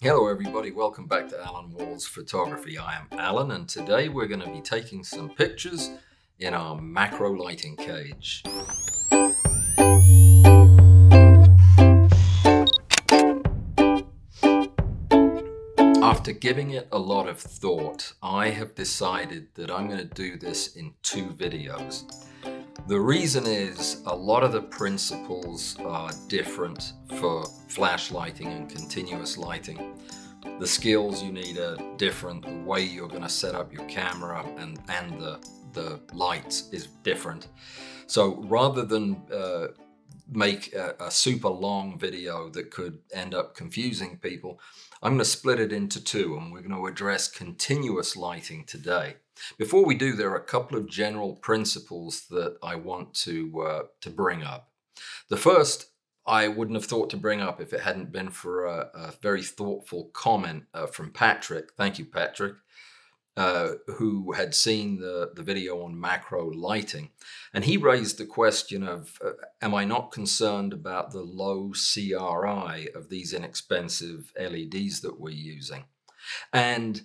Hello, everybody. Welcome back to Allan Walls Photography. I am Allan, and today we're going to be taking some pictures in our macro lighting cage. After giving it a lot of thought, I have decided that I'm going to do this in two videos. The reason is a lot of the principles are different for flash lighting and continuous lighting. The skills you need are different, the way you're going to set up your camera and, and the, the lights is different. So rather than uh, make a, a, super long video that could end up confusing people, I'm going to split it into two and we're going to address continuous lighting today. Before we do, there are a couple of general principles that I want to, uh, to bring up. The first, I wouldn't have thought to bring up if it hadn't been for a, a very thoughtful comment uh, from Patrick. Thank you, Patrick. Uh, who had seen the, the video on macro lighting. And he raised the question of uh, Am I not concerned about the low CRI of these inexpensive LEDs that we're using? And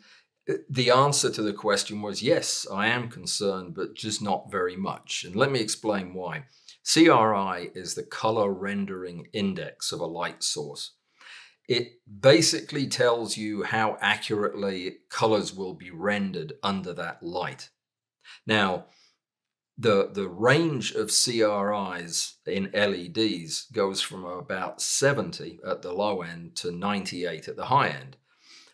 the answer to the question was yes, I am concerned, but just not very much. And let me explain why. CRI is the color rendering index of a light source. It basically tells you how accurately colors will be rendered under that light. Now, the, the range of CRIs in LEDs goes from about 70 at the low end to 98 at the high end.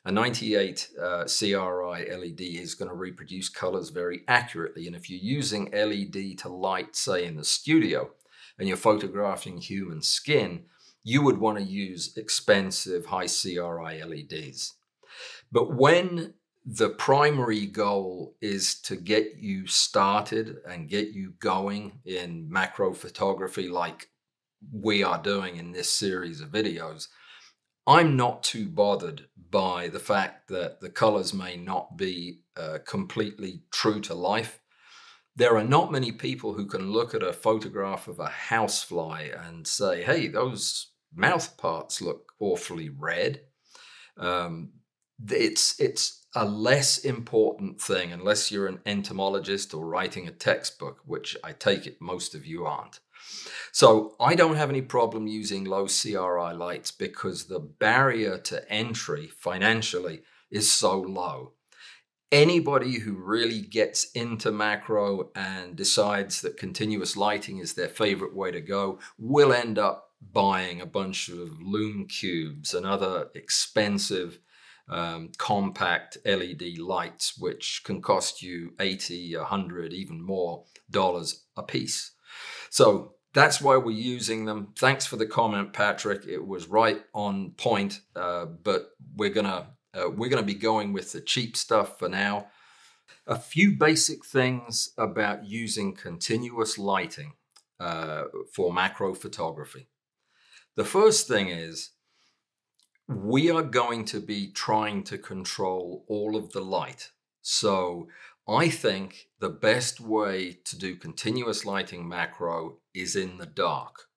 A 98 uh, CRI LED is going to reproduce colors very accurately. And if you're using LED to light, say, in the studio, and you're photographing human skin, you would want to use expensive high CRI LEDs. But when the primary goal is to get you started and get you going in macro photography like we are doing in this series of videos, I'm not too bothered by the fact that the colors may not be uh, completely true to life. There are not many people who can look at a photograph of a housefly and say, hey, those mouth parts look awfully red. Um, it's, it's a less important thing unless you're an entomologist or writing a textbook, which I take it most of you aren't. So I don't have any problem using low CRI lights because the barrier to entry financially is so low. Anybody who really gets into macro and decides that continuous lighting is their favorite way to go will end up buying a bunch of Lume Cubes and other expensive um, compact LED lights, which can cost you 80, 100, even more dollars a piece. So that's why we're using them. Thanks for the comment, Patrick. It was right on point, uh, but we're gonna uh, we're gonna be going with the cheap stuff for now. A few basic things about using continuous lighting uh, for macro photography. The first thing is we are going to be trying to control all of the light. So I think the best way to do continuous lighting macro is in the dark.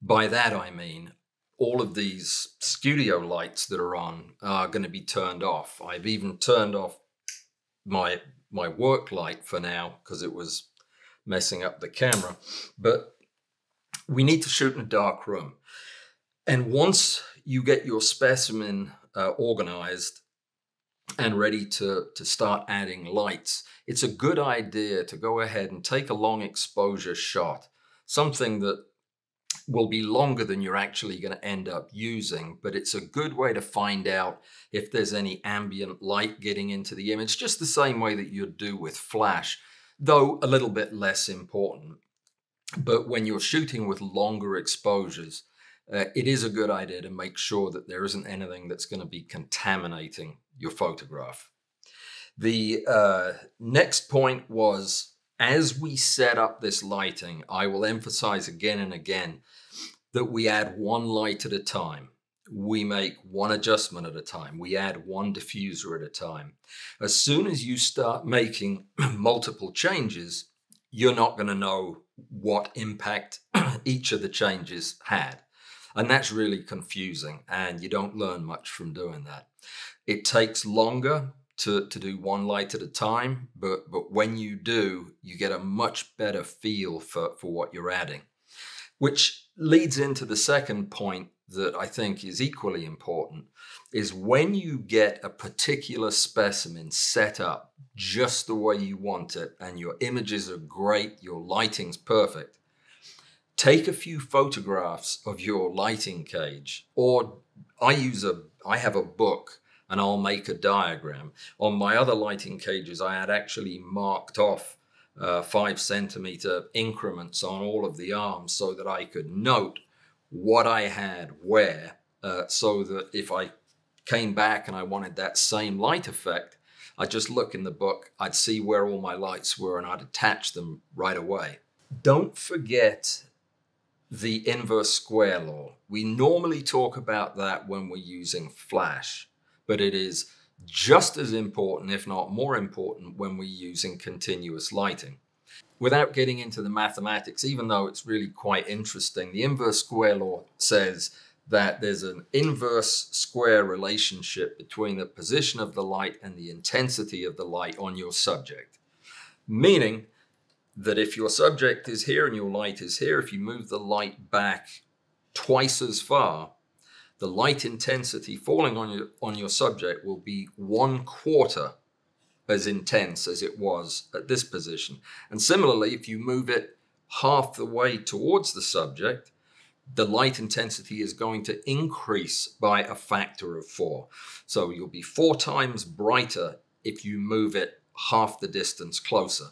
By that I mean all of these studio lights that are on are going to be turned off. I've even turned off my my work light for now because it was messing up the camera. But we need to shoot in a dark room. And once you get your specimen uh, organized and ready to, to start adding lights, it's a good idea to go ahead and take a long exposure shot, something that will be longer than you're actually going to end up using, but it's a good way to find out if there's any ambient light getting into the image, just the same way that you'd do with flash, though a little bit less important. But when you're shooting with longer exposures, uh, it is a good idea to make sure that there isn't anything that's going to be contaminating your photograph. The uh, next point was as we set up this lighting, I will emphasize again and again that we add one light at a time. We make one adjustment at a time. We add one diffuser at a time. As soon as you start making multiple changes, you're not going to know what impact each of the changes had. And that's really confusing, and you don't learn much from doing that. It takes longer to, to do one light at a time, but, but when you do, you get a much better feel for, for what you're adding. Which leads into the second point that I think is equally important is when you get a particular specimen set up just the way you want it and your images are great, your lighting's perfect, take a few photographs of your lighting cage or I use a I have a book and I'll make a diagram. On my other lighting cages I had actually marked off uh, five centimeter increments on all of the arms so that I could note what I had where uh, so that if I came back and I wanted that same light effect, I'd just look in the book, I'd see where all my lights were, and I'd attach them right away. Don't forget the inverse square law. We normally talk about that when we're using flash, but it is just as important, if not more important, when we're using continuous lighting. Without getting into the mathematics, even though it's really quite interesting, the inverse square law says that there's an inverse square relationship between the position of the light and the intensity of the light on your subject. Meaning that if your subject is here and your light is here, if you move the light back twice as far, the light intensity falling on your, on your subject will be one quarter as intense as it was at this position. And similarly, if you move it half the way towards the subject, the light intensity is going to increase by a factor of four. So you'll be four times brighter if you move it half the distance closer.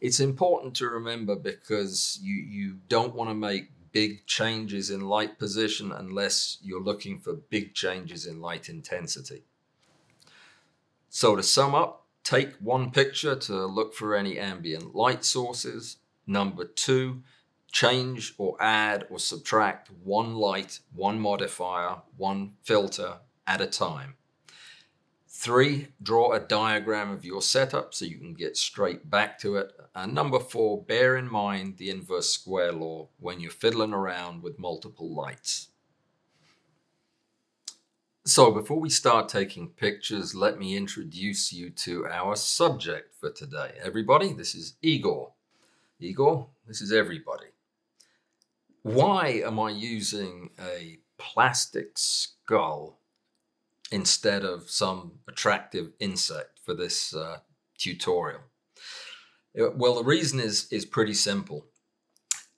It's important to remember because you, you don't want to make big changes in light position unless you're looking for big changes in light intensity. So to sum up, take one picture to look for any ambient light sources. Number two, change or add or subtract one light, one modifier, one filter at a time. Three, draw a diagram of your setup so you can get straight back to it. And number four, bear in mind the inverse square law when you're fiddling around with multiple lights. So before we start taking pictures, let me introduce you to our subject for today. Everybody, this is Igor. Igor, this is everybody. Why am I using a plastic skull instead of some attractive insect for this uh, tutorial? Uh, well, the reason is is pretty simple.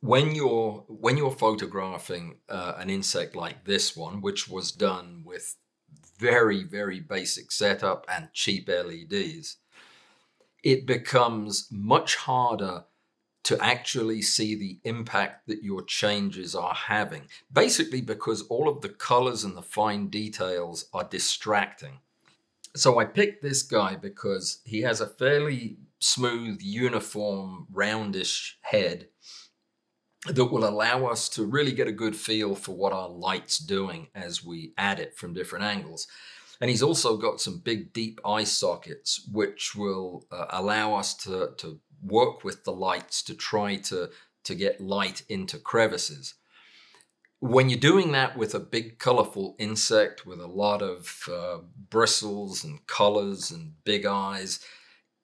When you're when you're photographing uh, an insect like this one, which was done with very very basic setup and cheap LEDs, it becomes much harder to actually see the impact that your changes are having. Basically, because all of the colors and the fine details are distracting. So I picked this guy because he has a fairly smooth, uniform, roundish head that will allow us to really get a good feel for what our light's doing as we add it from different angles. And he's also got some big, deep eye sockets, which will uh, allow us to, to work with the lights to try to, to get light into crevices. When you're doing that with a big colorful insect with a lot of uh, bristles and colors and big eyes,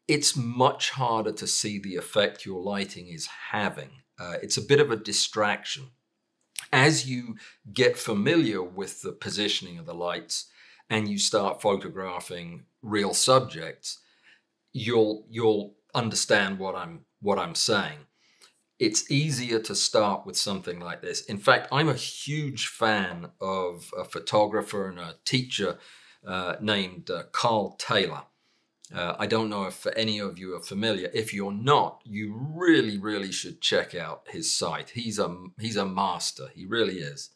it's much harder to see the effect your lighting is having. Uh, it's a bit of a distraction. As you get familiar with the positioning of the lights and you start photographing real subjects, you'll you'll understand what I'm what I'm saying. It's easier to start with something like this. In fact, I'm a huge fan of a photographer and a teacher uh, named uh, Karl Taylor. Uh, I don't know if any of you are familiar. If you're not, you really, really should check out his site. He's a he's a master. He really is,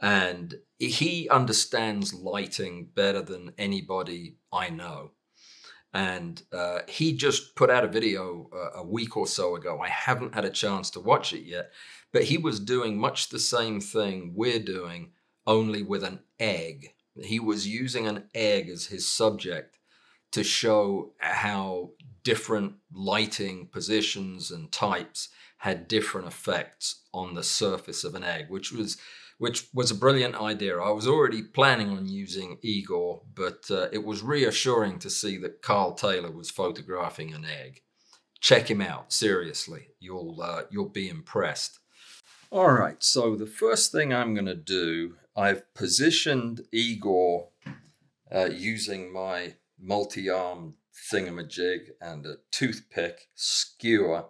and he understands lighting better than anybody I know and uh, he just put out a video uh, a week or so ago. I haven't had a chance to watch it yet, but he was doing much the same thing we're doing, only with an egg. He was using an egg as his subject to show how different lighting positions and types had different effects on the surface of an egg, which was which was a brilliant idea. I was already planning on using Igor, but uh, it was reassuring to see that Karl Taylor was photographing an egg. Check him out, seriously. You'll, uh, you'll be impressed. All right, so the first thing I'm going to do, I've positioned Igor uh, using my multi-arm thingamajig and a toothpick skewer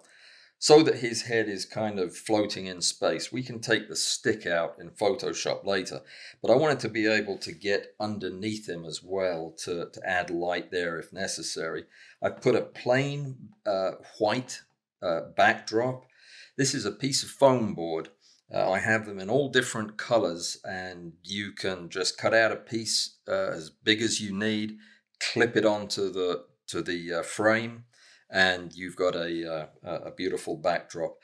so that his head is kind of floating in space. We can take the stick out in Photoshop later, but I wanted to be able to get underneath him as well to, to add light there if necessary. I put a plain uh, white uh, backdrop. This is a piece of foam board. Uh, I have them in all different colors and you can just cut out a piece uh, as big as you need, clip it onto the, to the uh, frame and you've got a, uh, a beautiful backdrop.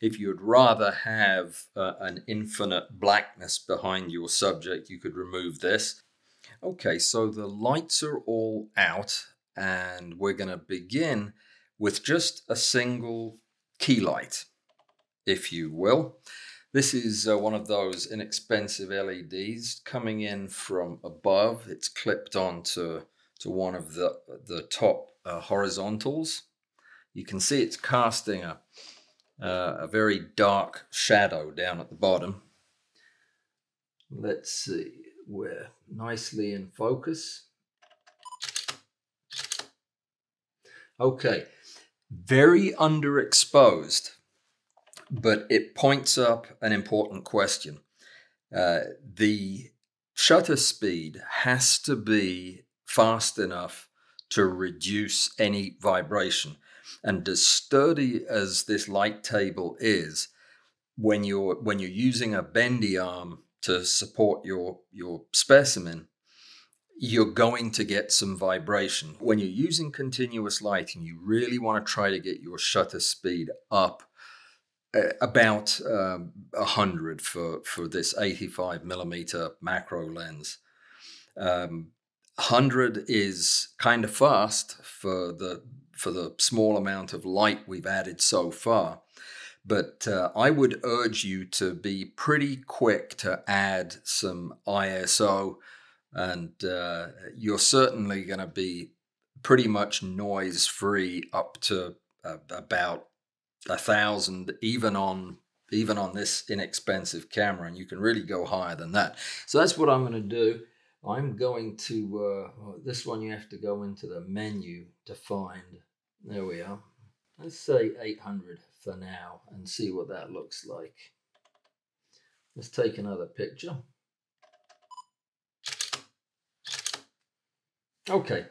If you'd rather have uh, an infinite blackness behind your subject, you could remove this. Okay, so the lights are all out and we're going to begin with just a single key light, if you will. This is uh, one of those inexpensive LEDs coming in from above. It's clipped onto to one of the, the top uh, horizontals. You can see it's casting a, uh, a very dark shadow down at the bottom. Let's see, we're nicely in focus. Okay, very underexposed, but it points up an important question. Uh, the shutter speed has to be fast enough to reduce any vibration. And as sturdy as this light table is, when you're when you're using a bendy arm to support your your specimen, you're going to get some vibration. When you're using continuous lighting, you really want to try to get your shutter speed up about um, 100 for, for this 85 millimeter macro lens. Um, 100 is kind of fast for the for the small amount of light we've added so far. But uh, I would urge you to be pretty quick to add some ISO, and uh, you're certainly going to be pretty much noise free up to uh, about a thousand, even on even on this inexpensive camera, and you can really go higher than that. So that's what I'm going to do. I'm going to, uh, this one you have to go into the menu to find. There we are. Let's say 800 for now and see what that looks like. Let's take another picture. Okay,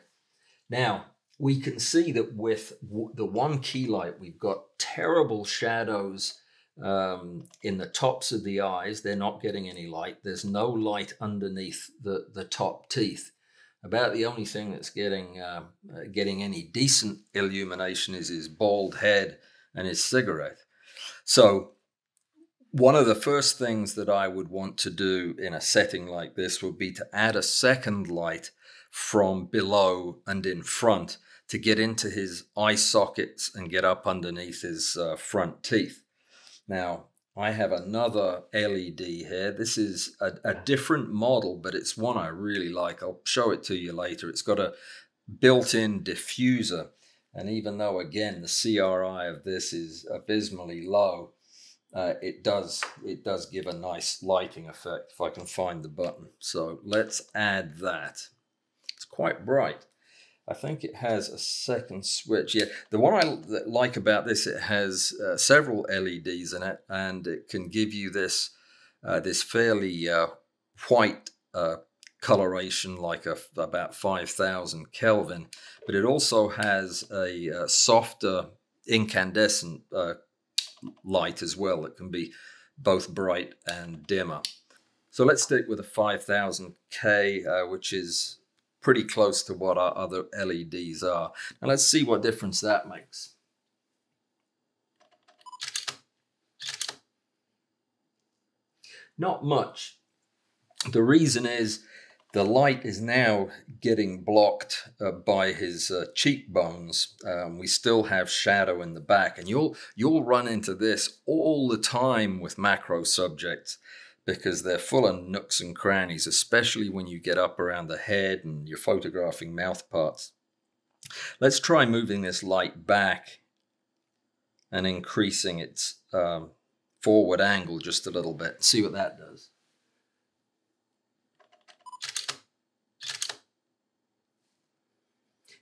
now we can see that with the one key light, we've got terrible shadows um, in the tops of the eyes. They're not getting any light. There's no light underneath the, the top teeth. About the only thing that's getting uh, getting any decent illumination is his bald head and his cigarette. So one of the first things that I would want to do in a setting like this would be to add a second light from below and in front to get into his eye sockets and get up underneath his uh, front teeth. Now, I have another LED here. This is a, a, different model, but it's one I really like. I'll show it to you later. It's got a built-in diffuser. And even though, again, the CRI of this is abysmally low, uh, it does it does give a nice lighting effect if I can find the button. So let's add that. It's quite bright. I think it has a second switch. Yeah, the one I like about this, it has uh, several LEDs in it, and it can give you this uh, this fairly uh, white uh, coloration, like a, about 5,000 Kelvin. But it also has a, a uh, softer incandescent uh, light as well. It can be both bright and dimmer. So let's stick with a 5000K, which is pretty close to what our other LEDs are. Now let's see what difference that makes. Not much. The reason is the light is now getting blocked uh, by his uh, cheekbones. Um, we still have shadow in the back, and you'll you'll run into this all the time with macro subjects because they're full of nooks and crannies, especially when you get up around the head and you're photographing mouth parts. Let's try moving this light back and increasing its um, forward angle just a little bit. See what that does.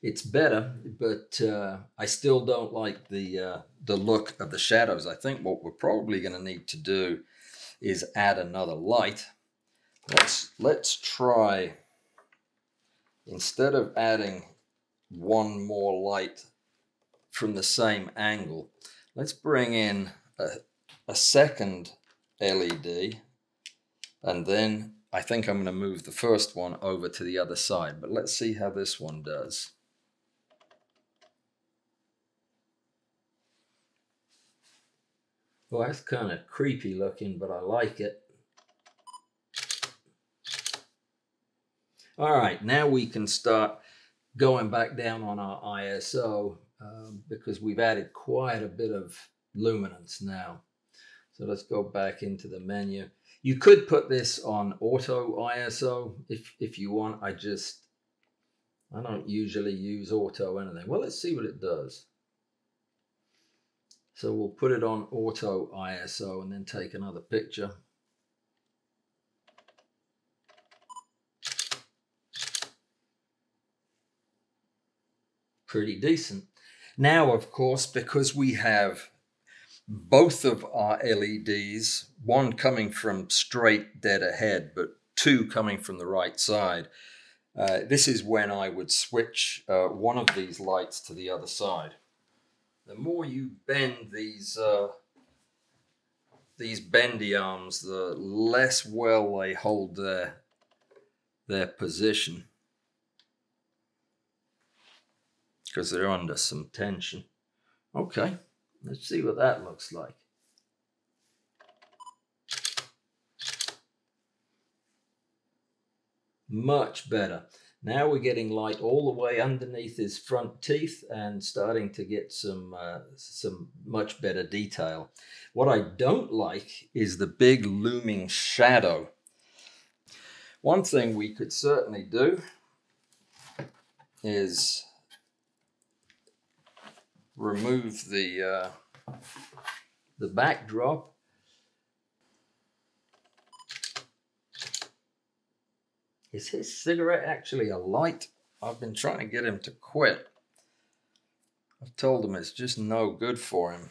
It's better, but uh, I still don't like the uh, the look of the shadows. I think what we're probably going to need to do is add another light. Let's let's try instead of adding one more light from the same angle, let's bring in a, a second LED and then I think I'm going to move the first one over to the other side, but let's see how this one does. Well, that's kind of creepy looking, but I like it. All right, now we can start going back down on our ISO um, because we've added quite a bit of luminance now. So let's go back into the menu. You could put this on auto ISO if, if you want. I just, I don't usually use auto anything. Well, let's see what it does. So we'll put it on auto ISO and then take another picture. Pretty decent. Now, of course, because we have both of our LEDs, one coming from straight dead ahead, but two coming from the right side, uh, this is when I would switch uh, one of these lights to the other side the more you bend these uh, these bendy arms, the less well they hold their their position because they're under some tension. Okay, let's see what that looks like. Much better. Now we're getting light all the way underneath his front teeth and starting to get some uh, some much better detail. What I don't like is the big looming shadow. One thing we could certainly do is remove the uh, the backdrop Is his cigarette actually a light? I've been trying to get him to quit. I've told him it's just no good for him.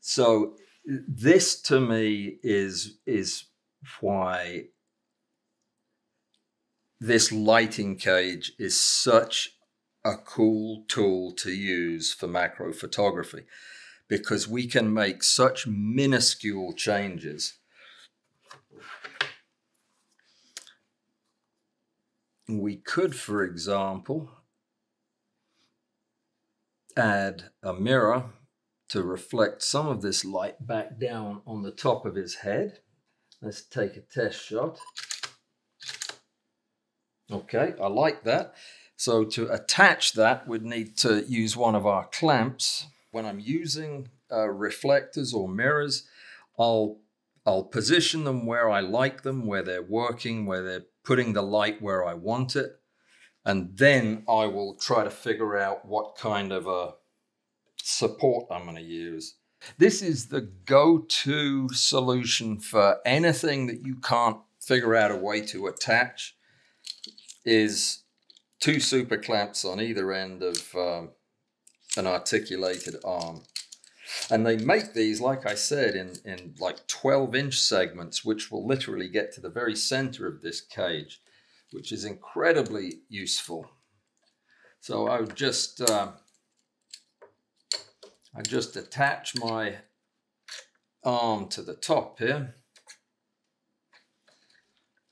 So this to me is is why this lighting cage is such a cool tool to use for macro photography because we can make such minuscule changes we could, for example, add a mirror to reflect some of this light back down on the top of his head. Let's take a test shot. Okay, I like that. So to attach that, we'd need to use one of our clamps. When I'm using uh, reflectors or mirrors, I'll I'll position them where I like them, where they're working, where they're putting the light where I want it. And then I will try to figure out what kind of a support I'm going to use. This is the go-to solution for anything that you can't figure out a way to attach is two super clamps on either end of um, an articulated arm. And they make these, like I said, in, in like 12 inch segments, which will literally get to the very center of this cage, which is incredibly useful. So I would just, uh, I just attach my arm to the top here,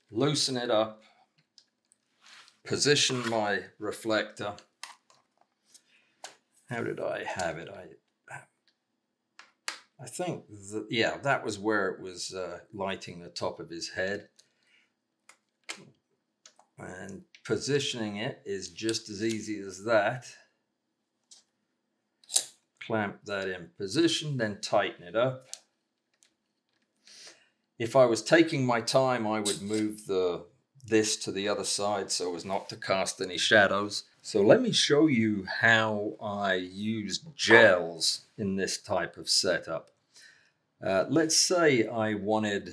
loosen it up, position my reflector. How did I have it? I I think, that, yeah, that was where it was uh, lighting the top of his head. And positioning it is just as easy as that. Clamp that in position, then tighten it up. If I was taking my time, I would move the this to the other side so as not to cast any shadows. So let me show you how I use gels in this type of setup. Uh, let's say I wanted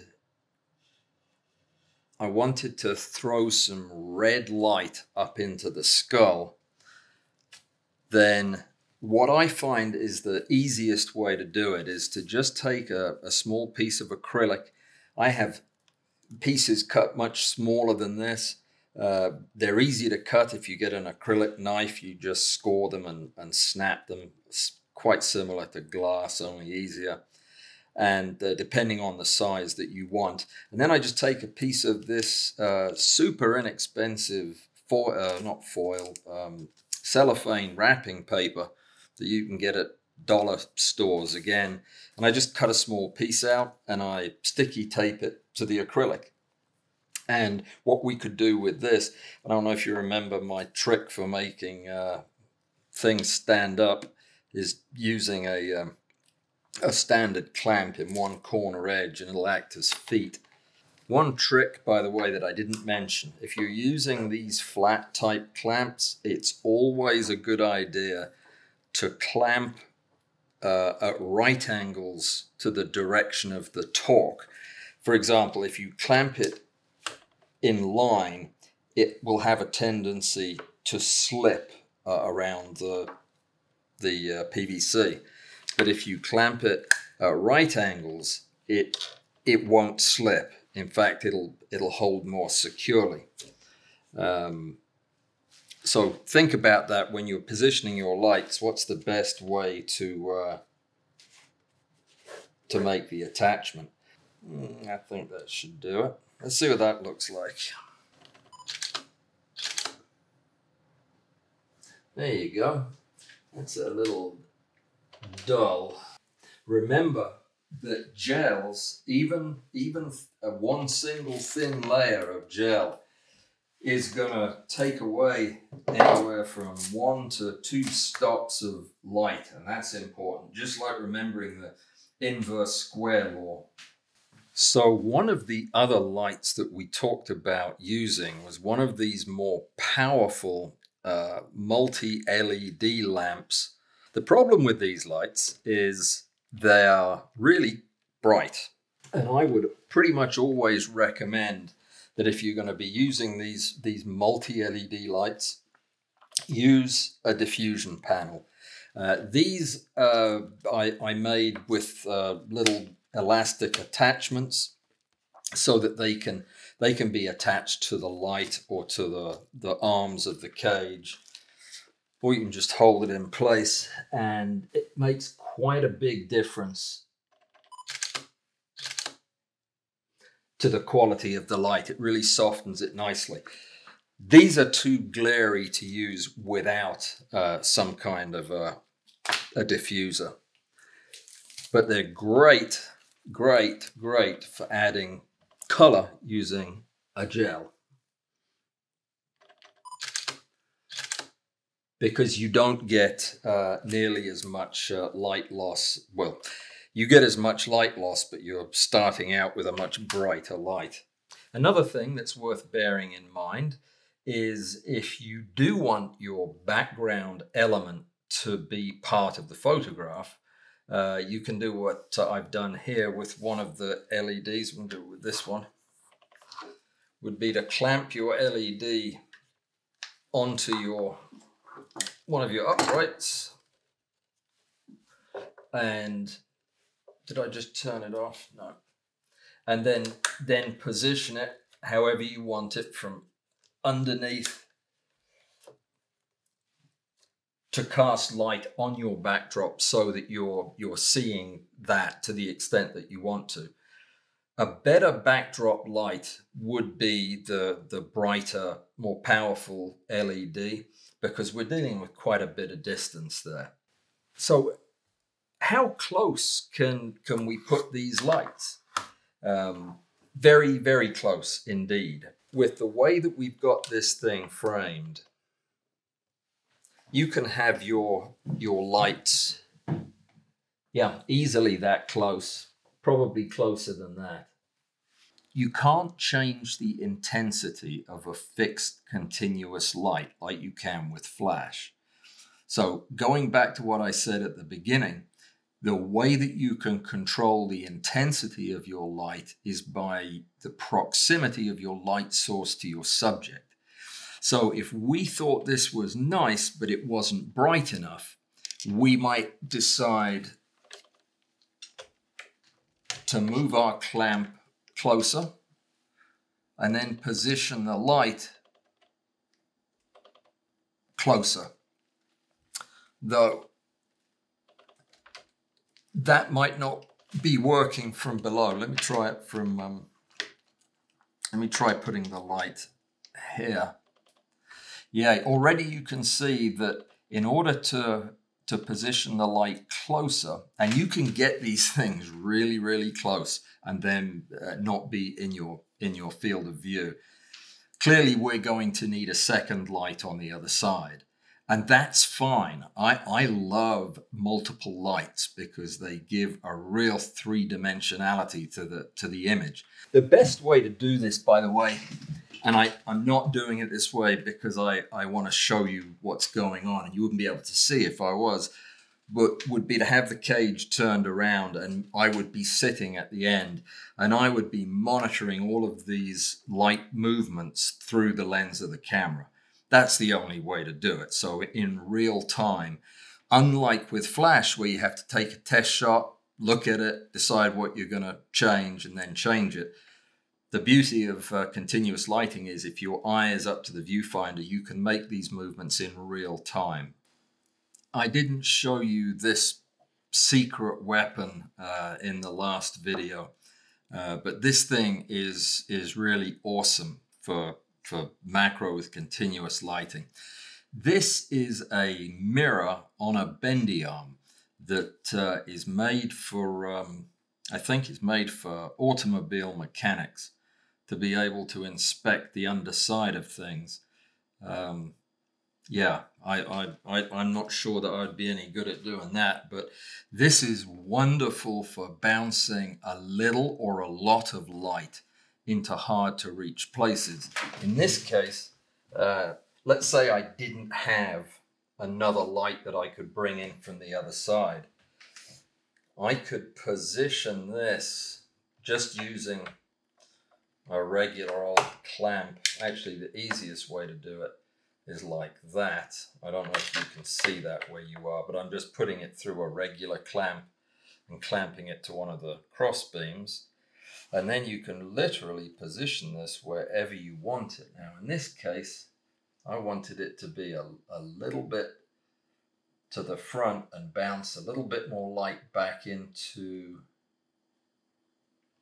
I wanted to throw some red light up into the skull, then what I find is the easiest way to do it is to just take a, a small piece of acrylic. I have pieces cut much smaller than this. Uh, they're easy to cut if you get an acrylic knife. You just score them and, and snap them. It's quite similar to glass, only easier. And uh, depending on the size that you want. And then I just take a piece of this uh, super inexpensive foil, uh, not foil, um, cellophane wrapping paper that you can get at dollar stores again. And I just cut a small piece out and I sticky tape it to the acrylic. And what we could do with this, I don't know if you remember my trick for making uh, things stand up, is using a, um, a standard clamp in one corner edge and it'll act as feet. One trick, by the way, that I didn't mention, if you're using these flat type clamps, it's always a good idea to clamp uh, at right angles to the direction of the torque. For example, if you clamp it in line, it will have a tendency to slip uh, around the, the uh, PVC. But if you clamp it at right angles, it, it won't slip. In fact, it'll, it'll hold more securely. Um, so think about that when you're positioning your lights. What's the best way to uh, to make the attachment? Mm, I think that should do it. Let's see what that looks like. There you go. That's a little dull. Remember that gels, even even a one single thin layer of gel is going to take away anywhere from one to two stops of light, and that's important, just like remembering the inverse square law. So one of the other lights that we talked about using was one of these more powerful uh, multi-LED lamps. The problem with these lights is they are really bright. And I would pretty much always recommend that if you're going to be using these, these multi-LED lights, use a diffusion panel. Uh, these uh, I, I, made with uh, little elastic attachments so that they can they can be attached to the light or to the, the arms of the cage or you can just hold it in place and it makes quite a big difference to the quality of the light. It really softens it nicely. These are too glary to use without uh, some kind of a, a diffuser. But they're great, great, great for adding color using a gel. Because you don't get uh, nearly as much uh, light loss. Well, you get as much light loss, but you're starting out with a much brighter light. Another thing that's worth bearing in mind is if you do want your background element to be part of the photograph, uh, you can do what I've done here with one of the LEDs. We'll do it with this one. Would be to clamp your LED onto your one of your uprights and did I just turn it off? No. And then then position it however you want it from underneath to cast light on your backdrop so that you're you're seeing that to the extent that you want to. A better backdrop light would be the the brighter, more powerful LED because we're dealing with quite a bit of distance there. So how close can can we put these lights? Um, very, very close indeed. With the way that we've got this thing framed, you can have your your lights, yeah, easily that close, probably closer than that. you can't change the intensity of a fixed continuous light like you can with flash. So going back to what I said at the beginning, the way that you can control the intensity of your light is by the proximity of your light source to your subject. So if we thought this was nice, but it wasn't bright enough, we might decide to move our clamp closer and then position the light closer. Though that might not be working from below. Let me try it from, um, let me try putting the light here. Yeah, already you can see that in order to to position the light closer, and you can get these things really, really close and then uh, not be in your in your field of view. Clearly, we're going to need a second light on the other side. And that's fine. I, I love multiple lights because they give a real three dimensionality to the to the image. The best way to do this, by the way, and I, I'm not doing it this way because I, I want to show you what's going on, and you wouldn't be able to see if I was, but would be to have the cage turned around and I would be sitting at the end and I would be monitoring all of these light movements through the lens of the camera. That's the only way to do it. So in real time, unlike with flash where you have to take a test shot, look at it, decide what you're going to change and then change it. The beauty of uh, continuous lighting is if your eye is up to the viewfinder, you can make these movements in real time. I didn't show you this secret weapon uh, in the last video, uh, but this thing is, is really awesome for for macro with continuous lighting. This is a mirror on a bendy arm that uh, is made for, um, I think it's made for automobile mechanics to be able to inspect the underside of things. Um, yeah, I, I, I, I'm not sure that I'd be any good at doing that, but this is wonderful for bouncing a little or a lot of light into hard to reach places. In this case, uh, let's say I didn't have another light that I could bring in from the other side. I could position this just using a regular old clamp. Actually, the easiest way to do it is like that. I don't know if you can see that where you are, but I'm just putting it through a regular clamp and clamping it to one of the cross beams. And then you can literally position this wherever you want it. Now, in this case, I wanted it to be a, a little bit to the front and bounce a little bit more light back into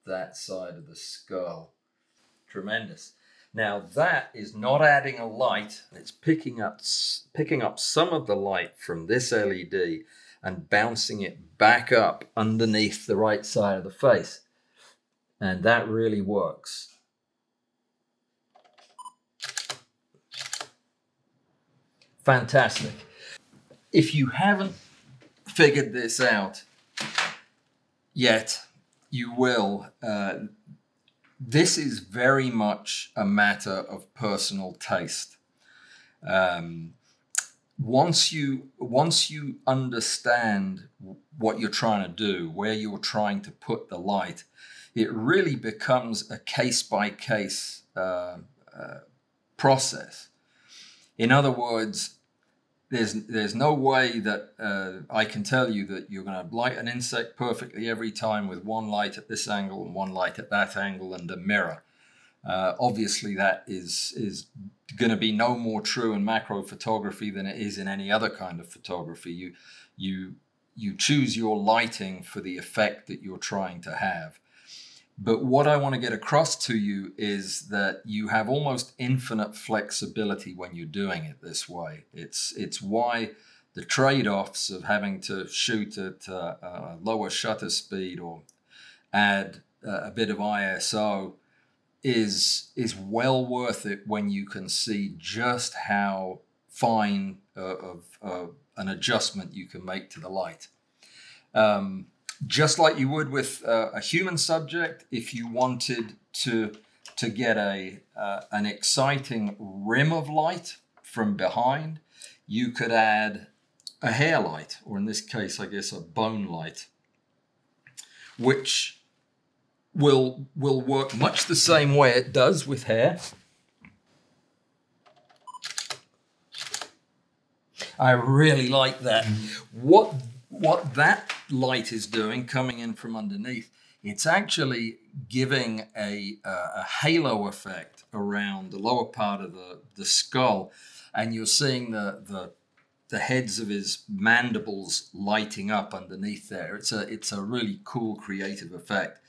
that side of the skull. Tremendous. Now that is not adding a light, it's picking up, picking up some of the light from this LED and bouncing it back up underneath the right side of the face. And that really works. Fantastic. If you haven't figured this out yet, you will. Uh, this is very much a matter of personal taste. Um, once you once you understand what you're trying to do, where you're trying to put the light, it really becomes a case by case process. In other words, there's there's no way that uh, I can tell you that you're going to light an insect perfectly every time with one light at this angle and one light at that angle and a mirror. Uh, obviously, that is is going to be no more true in macro photography than it is in any other kind of photography. You you you choose your lighting for the effect that you're trying to have. But what I want to get across to you is that you have almost infinite flexibility when you're doing it this way. It's it's why the trade-offs of having to shoot at uh, a lower shutter speed or add uh, a bit of ISO is is well worth it when you can see just how fine uh, of uh, an adjustment you can make to the light. Um, just like you would with uh, a human subject, if you wanted to to get a uh, an exciting rim of light from behind, you could add a hair light, or in this case, I guess a bone light, which will will work much the same way it does with hair. I really like that. What what that light is doing coming in from underneath, it's actually giving a, uh, a halo effect around the lower part of the, the skull. And you're seeing the, the, the heads of his mandibles lighting up underneath there. It's a, it's a really cool creative effect.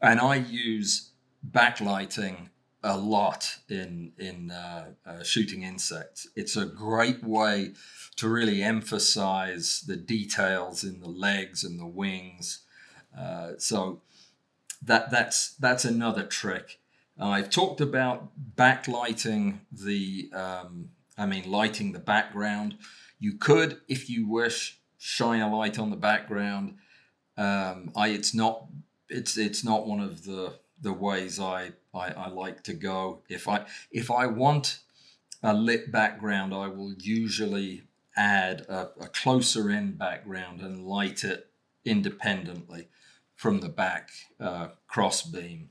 And I use backlighting a lot in in uh, uh, shooting insects. It's a great way to really emphasize the details in the legs and the wings. Uh, so that that's that's another trick. I've talked about backlighting the, um, I mean, lighting the background. You could, if you wish, shine a light on the background. Um, I it's not it's it's not one of the the ways I, I, I like to go. If I if I want a lit background, I will usually add a, a closer in background and light it independently from the back uh, cross beam.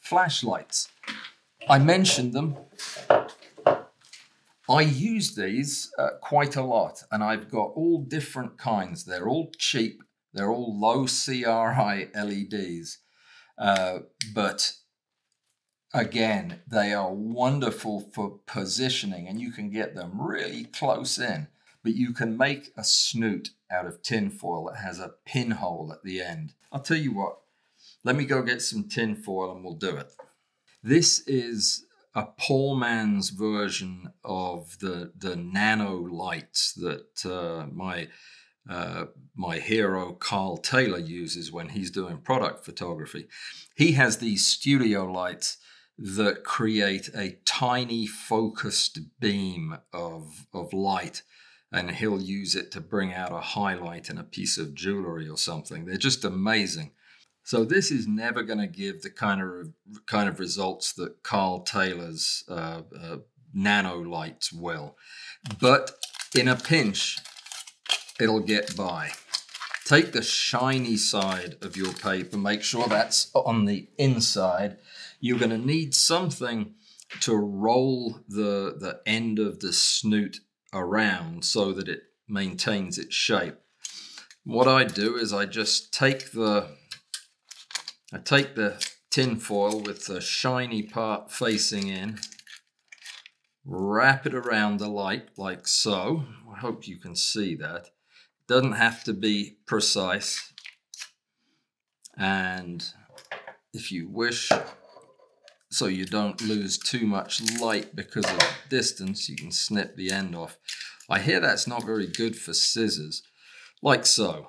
Flashlights. I mentioned them. I use these uh, quite a lot, and I've got all different kinds. They're all cheap. They're all low CRI LEDs. Uh, but again, they are wonderful for positioning and you can get them really close in. But you can make a snoot out of tinfoil that has a pinhole at the end. I'll tell you what, let me go get some tinfoil and we'll do it. This is a poor man's version of the, the nano lights that uh, my uh, my hero Karl Taylor uses when he's doing product photography. He has these studio lights that create a tiny focused beam of, of light and he'll use it to bring out a highlight in a piece of jewelry or something. They're just amazing. So this is never going to give the kind of kind of results that Karl Taylor's uh, uh, nano lights will, but in a pinch, it'll get by. Take the shiny side of your paper, make sure that's on the inside. You're going to need something to roll the, the end of the snoot around so that it maintains its shape. What I do is I just take the I take the tin foil with the shiny part facing in, wrap it around the light like so. I hope you can see that. Doesn't have to be precise. And if you wish, so you don't lose too much light because of distance, you can snip the end off. I hear that's not very good for scissors, like so.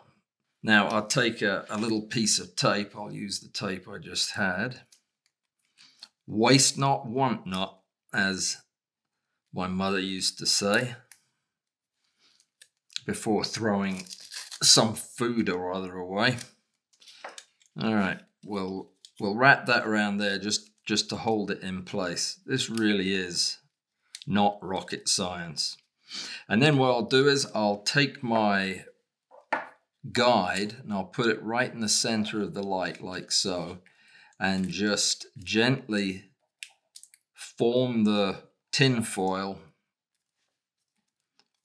Now I'll take a, a little piece of tape, I'll use the tape I just had. Waste not, want not, as my mother used to say before throwing some food or other away. All right, we'll we'll wrap that around there just just to hold it in place. This really is not rocket science. And then what I'll do is I'll take my guide and I'll put it right in the center of the light like so and just gently form the tin foil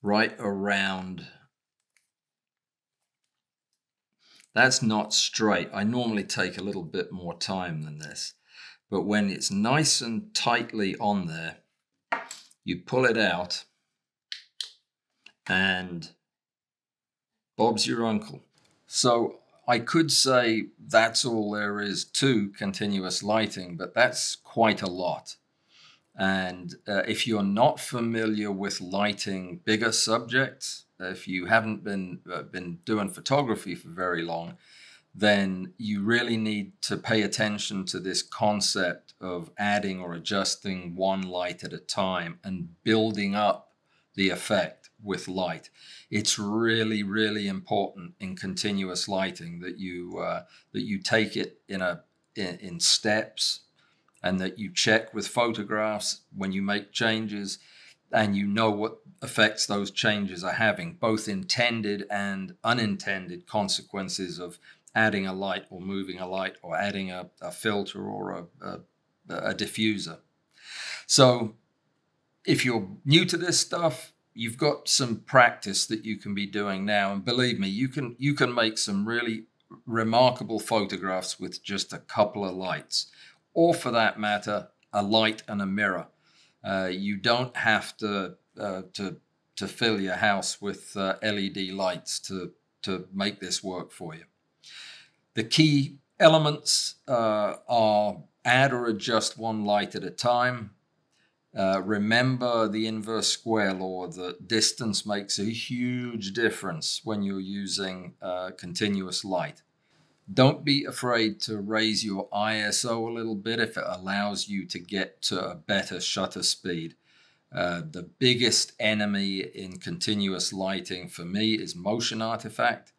right around. That's not straight. I normally take a little bit more time than this. But when it's nice and tightly on there, you pull it out and Bob's your uncle. So I could say that's all there is to continuous lighting, but that's quite a lot. And uh, if you're not familiar with lighting bigger subjects, if you haven't been uh, been doing photography for very long, then you really need to pay attention to this concept of adding or adjusting one light at a time and building up the effect with light. It's really, really important in continuous lighting that you uh, that you take it in a in, in steps and that you check with photographs when you make changes and you know what effects those changes are having, both intended and unintended consequences of adding a light or moving a light or adding a, a filter or a, a, a diffuser. So if you're new to this stuff, you've got some practice that you can be doing now. And believe me, you can you can make some really remarkable photographs with just a couple of lights, or for that matter, a light and a mirror. Uh, you don't have to uh, to to fill your house with uh, LED lights to to make this work for you. The key elements uh, are add or adjust one light at a time. Uh, remember the inverse square law that distance makes a huge difference when you're using uh, continuous light. Don't be afraid to raise your ISO a little bit if it allows you to get to a better shutter speed. Uh, the biggest enemy in continuous lighting for me is motion artifact.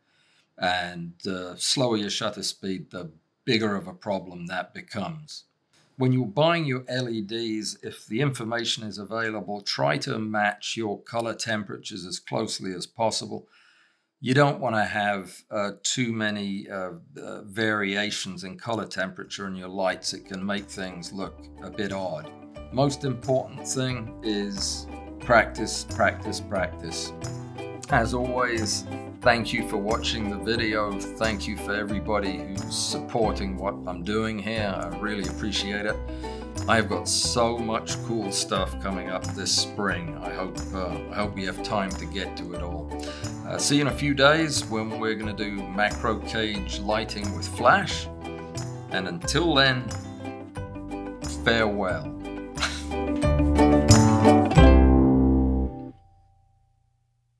And the slower your shutter speed, the bigger of a problem that becomes. When you're buying your LEDs, if the information is available, try to match your color temperatures as closely as possible you don't want to have uh, too many uh, uh, variations in color temperature in your lights. It can make things look a bit odd. Most important thing is practice, practice, practice. As always, thank you for watching the video. Thank you for everybody who's supporting what I'm doing here. I really appreciate it. I've got so much cool stuff coming up this spring. I hope uh, I hope we have time to get to it all. Uh, see you in a few days when we're going to do macro cage lighting with flash. And until then, farewell.